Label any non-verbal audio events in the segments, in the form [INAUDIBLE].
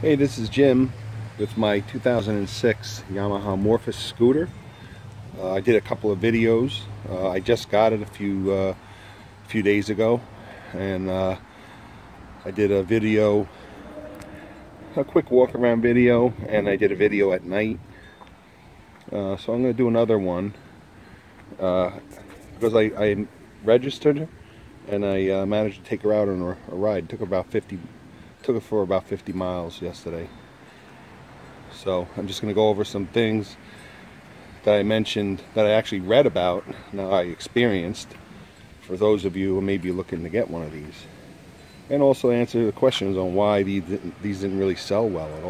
Hey, this is Jim with my 2006 Yamaha Morphous scooter. Uh, I did a couple of videos. Uh, I just got it a few uh, few days ago, and uh, I did a video, a quick walk around video, and I did a video at night. Uh, so I'm going to do another one uh, because I, I registered and I managed to take her out on a, a ride. It took about 50 took it for about 50 miles yesterday. So I'm just going to go over some things that I mentioned that I actually read about, now I experienced, for those of you who may be looking to get one of these. And also answer the questions on why these didn't, these didn't really sell well at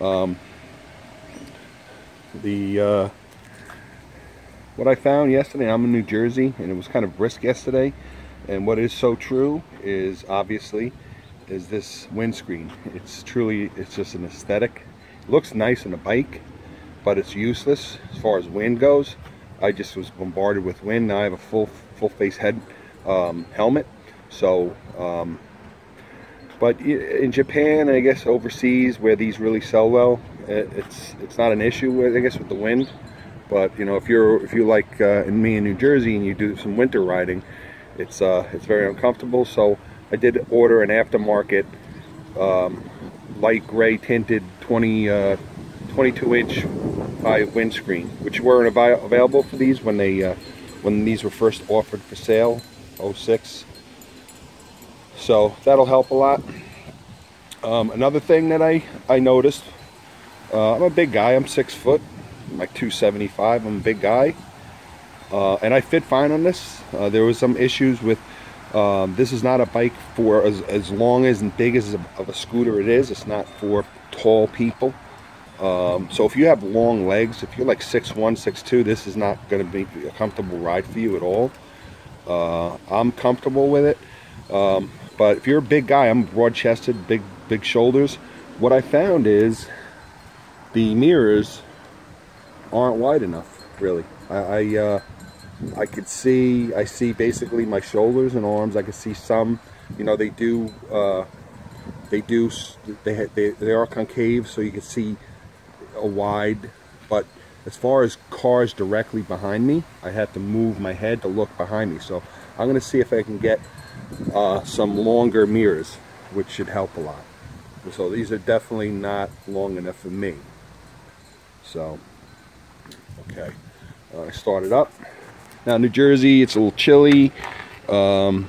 all. Um, the uh, what I found yesterday, I'm in New Jersey, and it was kind of brisk yesterday. And what is so true is obviously is this windscreen. It's truly, it's just an aesthetic. It looks nice on a bike, but it's useless as far as wind goes. I just was bombarded with wind. Now I have a full full face head um, helmet. So, um, but in Japan, I guess overseas where these really sell well, it's it's not an issue with I guess with the wind. But you know, if you're if you like uh, in me in New Jersey and you do some winter riding, it's uh, it's very uncomfortable. So I did order an aftermarket um, light gray tinted 20, uh, 22 inch high windscreen, which weren't av available for these when they uh, when these were first offered for sale, 06. So that'll help a lot. Um, another thing that I, I noticed, uh, I'm a big guy, I'm six foot, I'm like 275, I'm a big guy. Uh, and I fit fine on this. Uh, there was some issues with um, this is not a bike for as, as long as and big as a, of a scooter it is. It's not for tall people. Um, so if you have long legs, if you're like 6'1", 6'2", this is not going to be a comfortable ride for you at all. Uh, I'm comfortable with it. Um, but if you're a big guy, I'm broad-chested, big big shoulders. What I found is the mirrors aren't wide enough, really. I, I uh, I could see, I see basically my shoulders and arms. I could see some, you know, they do, uh, they do, they, they, they are concave, so you can see a wide, but as far as cars directly behind me, I had to move my head to look behind me. So I'm going to see if I can get uh, some longer mirrors, which should help a lot. So these are definitely not long enough for me. So, okay, uh, I started up. Now, New Jersey, it's a little chilly. Um,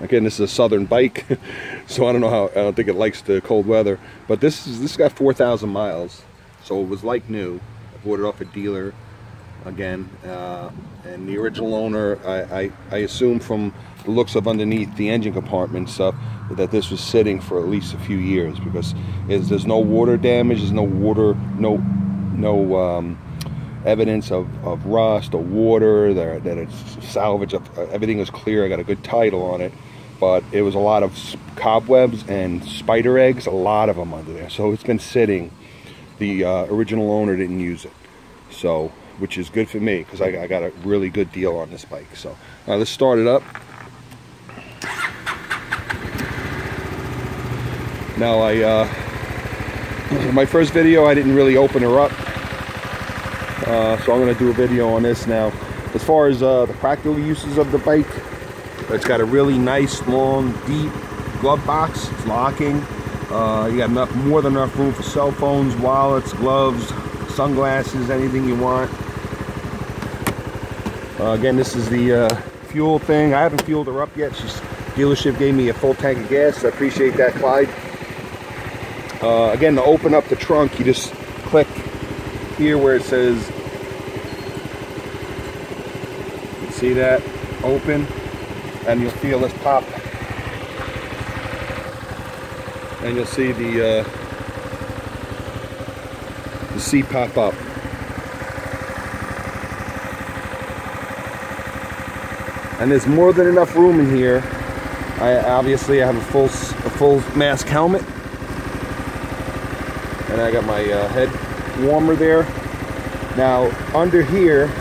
again, this is a southern bike, [LAUGHS] so I don't know how, I don't think it likes the cold weather. But this is this got 4,000 miles, so it was like new. I bought it off a dealer again. Uh, and the original owner, I, I, I assume from the looks of underneath the engine compartment stuff, that this was sitting for at least a few years because there's no water damage, there's no water, no, no, um, evidence of, of rust or water, that, that it's salvage, of, everything is clear, I got a good title on it, but it was a lot of cobwebs and spider eggs, a lot of them under there. So it's been sitting, the uh, original owner didn't use it. So, which is good for me, because I, I, got a really good deal on this bike. So, now let's start it up. Now I, uh, [CLEARS THROAT] my first video I didn't really open her up uh, so I'm going to do a video on this now. As far as uh, the practical uses of the bike, it's got a really nice, long, deep glove box. It's locking. Uh, you got enough, more than enough room for cell phones, wallets, gloves, sunglasses, anything you want. Uh, again, this is the uh, fuel thing. I haven't fueled her up yet. She's dealership gave me a full tank of gas. I appreciate that, Clyde. Uh, again, to open up the trunk, you just click here where it says See that? Open. And you'll feel this pop. And you'll see the, uh, the seat pop up. And there's more than enough room in here. I obviously I have a full a full mask helmet, and I got my uh, head warmer there. Now under here,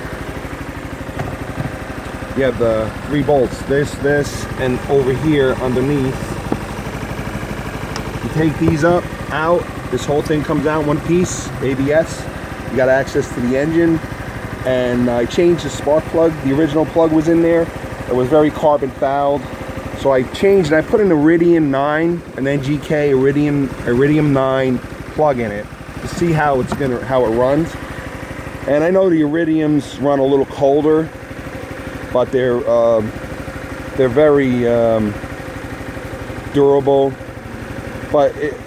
you have the three bolts this this and over here underneath You take these up, out, this whole thing comes out one piece, ABS. You got access to the engine. And I changed the spark plug. The original plug was in there. It was very carbon fouled. So I changed and I put an Iridium 9, an NGK Iridium Iridium 9 plug in it to see how it's gonna how it runs. And I know the Iridiums run a little colder, but they're um, they're very um, durable. But it,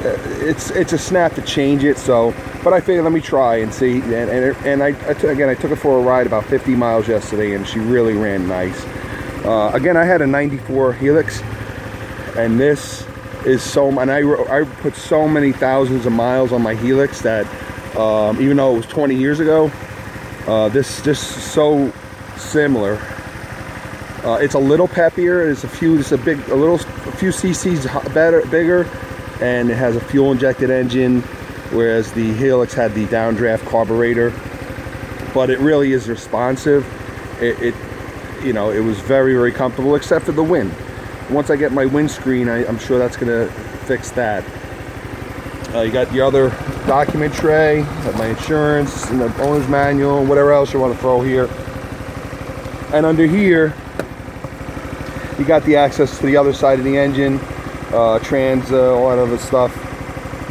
it's it's a snap to change it. So, but I figured let me try and see. And and, and I, I again I took it for a ride about 50 miles yesterday, and she really ran nice. Uh, again, I had a 94 Helix, and this is so, and I, I put so many thousands of miles on my Helix that um, even though it was 20 years ago, uh, this just so similar. Uh, it's a little peppier. It's a few, it's a big, a little, a few cc's better, bigger, and it has a fuel injected engine, whereas the Helix had the downdraft carburetor. But it really is responsive. It, it you know, it was very, very comfortable except for the wind. Once I get my windscreen, I, am sure that's gonna fix that. Uh, you got your other document tray, got my insurance, and the owner's manual, whatever else you want to throw here. And under here, you got the access to the other side of the engine, uh, trans, uh, all that other stuff,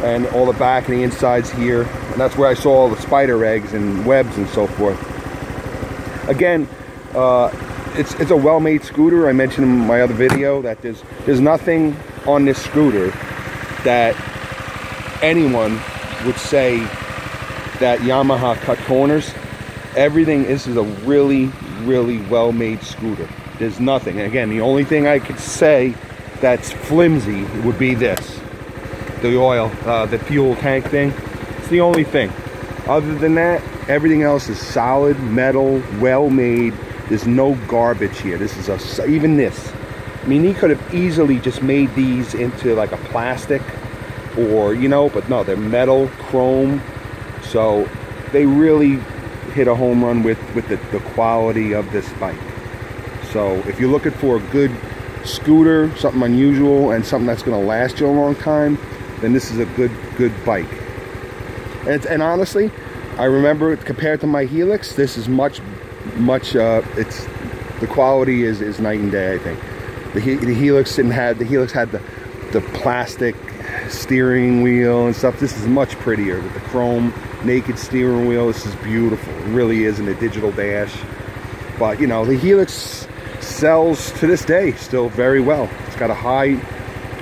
and all the back and the insides here. And that's where I saw all the spider eggs and webs and so forth. Again, uh, it's it's a well-made scooter. I mentioned in my other video that there's there's nothing on this scooter that anyone would say that Yamaha cut corners. Everything this is a really really well-made scooter. There's nothing. Again, the only thing I could say that's flimsy would be this, the oil, uh, the fuel tank thing. It's the only thing. Other than that, everything else is solid, metal, well-made there's no garbage here. This is a, even this. I mean, he could have easily just made these into like a plastic or, you know, but no, they're metal, chrome. So they really hit a home run with, with the, the quality of this bike. So if you're looking for a good scooter, something unusual, and something that's going to last you a long time, then this is a good, good bike. And, and honestly, I remember compared to my Helix, this is much much uh, it's the quality is is night and day I think the, the Helix didn't have the Helix had the the plastic steering wheel and stuff this is much prettier with the chrome naked steering wheel. This is beautiful. It really is in a digital dash. But you know the Helix sells to this day still very well. It's got a high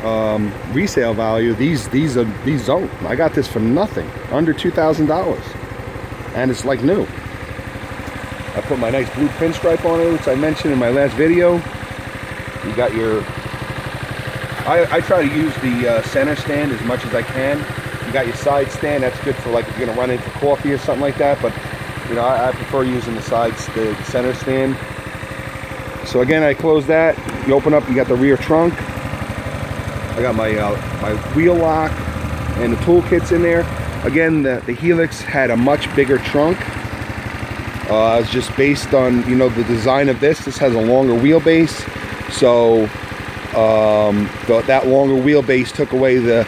um, resale value. These these are these don't. I got this for nothing under two thousand dollars. And it's like new. I put my nice blue pinstripe on it, which I mentioned in my last video. You got your, I, I try to use the uh, center stand as much as I can. You got your side stand, that's good for like if you're gonna run into coffee or something like that, but you know, I, I prefer using the sides, the center stand. So again, I close that. You open up, you got the rear trunk. I got my uh, my wheel lock and the toolkits in there. Again, the, the Helix had a much bigger trunk uh, it's just based on, you know, the design of this. This has a longer wheelbase. So um, the, that longer wheelbase took away the,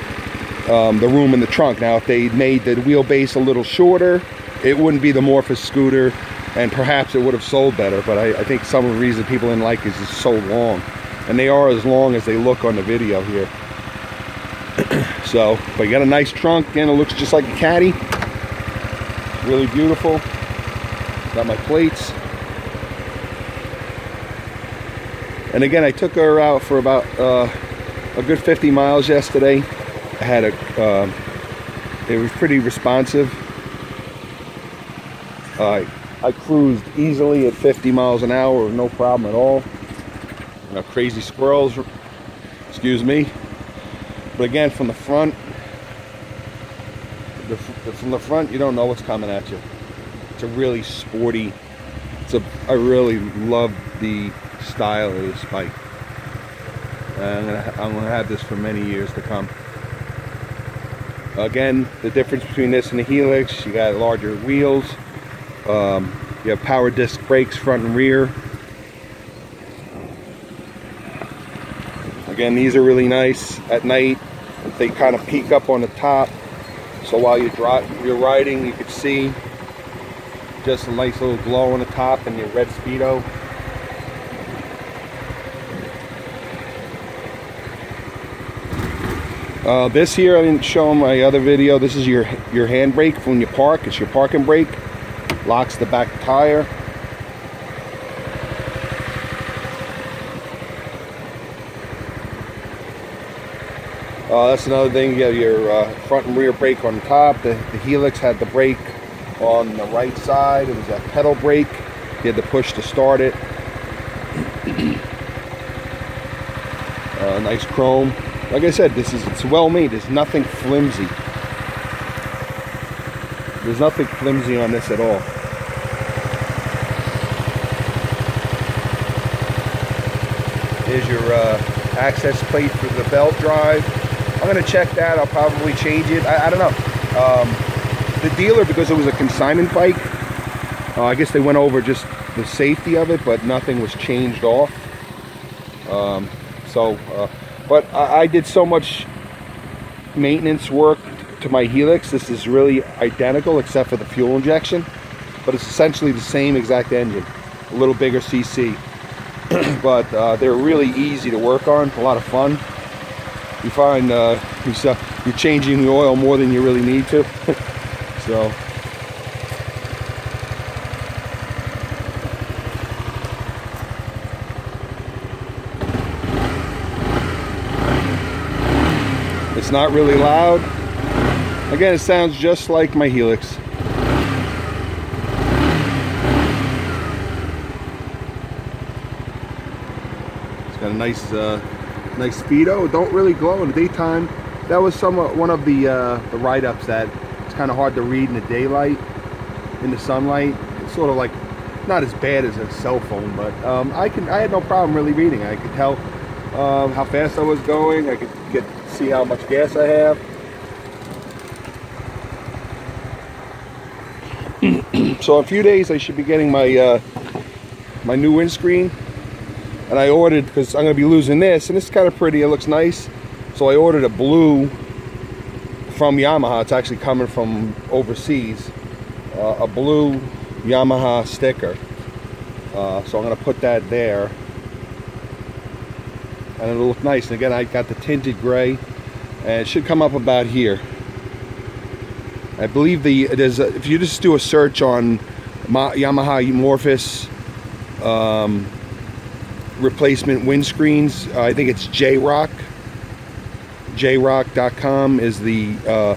um, the room in the trunk. Now, if they made the wheelbase a little shorter, it wouldn't be the Morphous scooter and perhaps it would have sold better. But I, I think some of the reason people didn't like is it's so long. And they are as long as they look on the video here. [CLEARS THROAT] so, but you got a nice trunk. Again, it looks just like a caddy. Really beautiful. Got my plates. And again, I took her out for about uh, a good 50 miles yesterday. Had a, uh, it was pretty responsive. Uh, I cruised easily at 50 miles an hour, no problem at all. Know, crazy squirrels, excuse me. But again, from the front, the, from the front, you don't know what's coming at you. It's a really sporty, it's a, I really love the style of this bike. I'm gonna, I'm gonna have this for many years to come. Again, the difference between this and the Helix, you got larger wheels, um, you have power disc brakes front and rear. Again, these are really nice at night. They kind of peek up on the top. So while you're, you're riding, you can see just a nice little glow on the top and your red Speedo. Uh, this here, I didn't show in my other video. This is your, your handbrake when you park. It's your parking brake. Locks the back tire. Uh, that's another thing. You have your uh, front and rear brake on top. The, the, Helix had the brake on the right side. It was a pedal brake. You had to push to start it. [CLEARS THROAT] uh, nice chrome. Like I said, this is it's well made. There's nothing flimsy. There's nothing flimsy on this at all. Here's your uh, access plate for the belt drive. I'm gonna check that. I'll probably change it. I, I don't know. Um, the dealer, because it was a consignment bike, uh, I guess they went over just the safety of it, but nothing was changed off. Um, so, uh, but I, I did so much maintenance work to my Helix. This is really identical except for the fuel injection, but it's essentially the same exact engine, a little bigger CC. [CLEARS THROAT] but uh, they're really easy to work on, a lot of fun you find uh, you're changing the oil more than you really need to. [LAUGHS] so. It's not really loud. Again, it sounds just like my Helix. It's got a nice uh, nice speedo. Don't really glow in the daytime. That was somewhat one of the uh, the write-ups that it's kind of hard to read in the daylight in the sunlight. It's sort of like not as bad as a cell phone but um, I can I had no problem really reading I could tell um, how fast I was going. I could see how much gas I have. [CLEARS THROAT] So in a few days I should be getting my uh, my new windscreen. And I ordered because I'm gonna be losing this and it's kind of pretty it looks nice. So I ordered a blue from Yamaha. It's actually coming from overseas. Uh, a blue Yamaha sticker. Uh, so I'm gonna put that there and it'll look nice and again I got the tinted gray and it should come up about here I believe the there's a, if you just do a search on Yamaha Morphous um, replacement windscreens. Uh, I think it's J-Rock. JRock.com is the uh,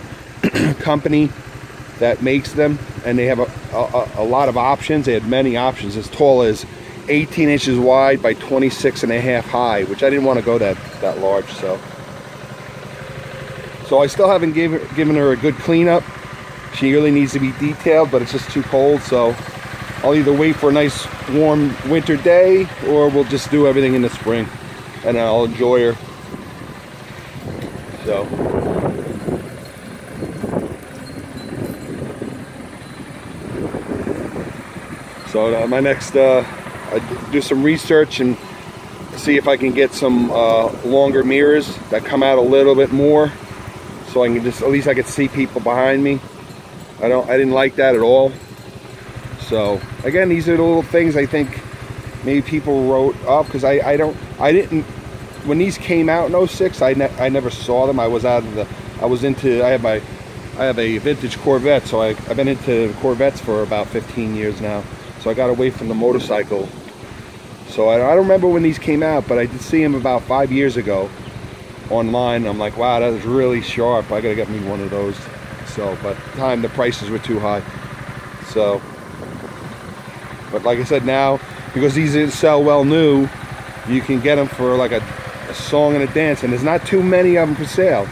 [CLEARS THROAT] company that makes them, and they have a, a, a, lot of options. They had many options, as tall as 18 inches wide by 26 and a half high, which I didn't want to go that that large. So, so I still haven't given given her a good cleanup. She really needs to be detailed, but it's just too cold. So I'll either wait for a nice warm winter day or we'll just do everything in the spring and I'll enjoy her. So. So uh, my next, uh, do some research and see if I can get some uh, longer mirrors that come out a little bit more so I can just, at least I can see people behind me. I don't, I didn't like that at all. So again, these are the little things I think maybe people wrote up because I, I don't, I didn't, when these came out in 06, I, ne I never saw them. I was out of the, I was into, I have my, I have a vintage Corvette, so I, I've been into Corvettes for about 15 years now. So I got away from the motorcycle. So I, don't remember when these came out, but I did see them about five years ago online. I'm like, wow, that is really sharp. I gotta get me one of those. So, but the time the prices were too high. So but like I said, now, because these sell well new, you can get them for like a, a song and a dance. And there's not too many of them for sale.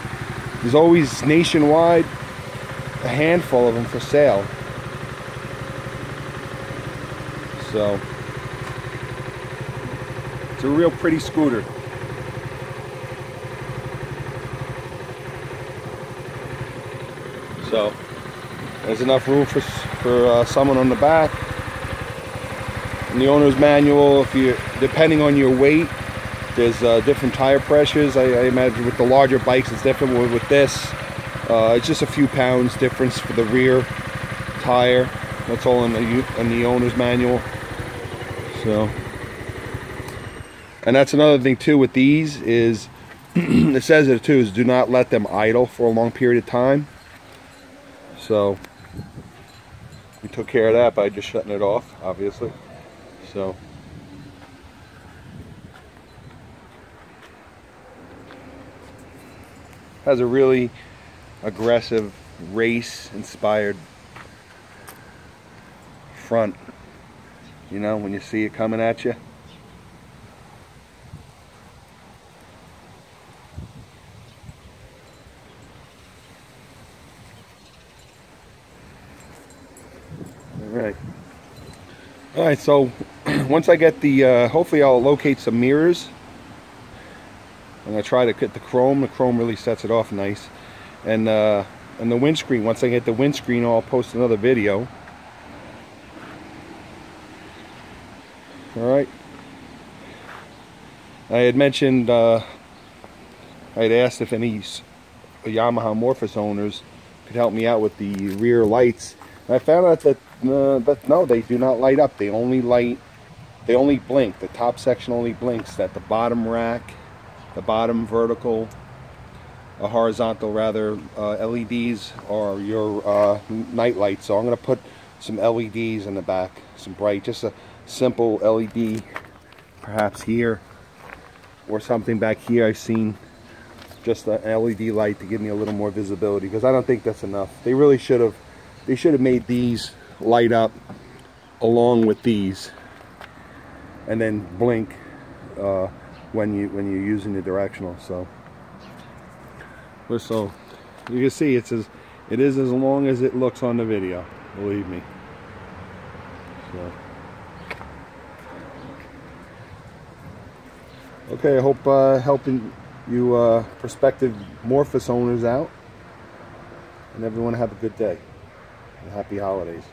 There's always nationwide a handful of them for sale. So, it's a real pretty scooter. So, there's enough room for, for uh, someone on the back in the owner's manual if you depending on your weight There's uh, different tire pressures. I, I, imagine with the larger bikes it's different. With, with this, uh, it's just a few pounds difference for the rear tire. That's all in the, in the owner's manual. So, and that's another thing too with these is [CLEARS THROAT] it says it too is do not let them idle for a long period of time. So we took care of that by just shutting it off, obviously. So. Has a really aggressive race inspired front. You know, when you see it coming at you. Right. All right, so [CLEARS THROAT] once I get the, uh, hopefully I'll locate some mirrors. I'm gonna try to get the chrome. The chrome really sets it off nice. And, uh, and the windscreen, once I get the windscreen, I'll post another video. All right. I had mentioned, uh, I had asked if any Yamaha Morphous owners could help me out with the rear lights. I found out that uh, but no, they do not light up. They only light, they only blink. The top section only blinks. That the bottom rack, the bottom vertical, a horizontal rather, uh, LEDs are your uh, night lights. So I'm going to put some LEDs in the back, some bright, just a simple LED, perhaps here, or something back here. I've seen just an LED light to give me a little more visibility because I don't think that's enough. They really should have, they should have made these light up along with these and then blink uh, when you when you're using the directional so. So you can see it's as it is as long as it looks on the video believe me. So. Okay I hope uh, helping you uh, prospective Morphous owners out. And everyone have a good day and happy holidays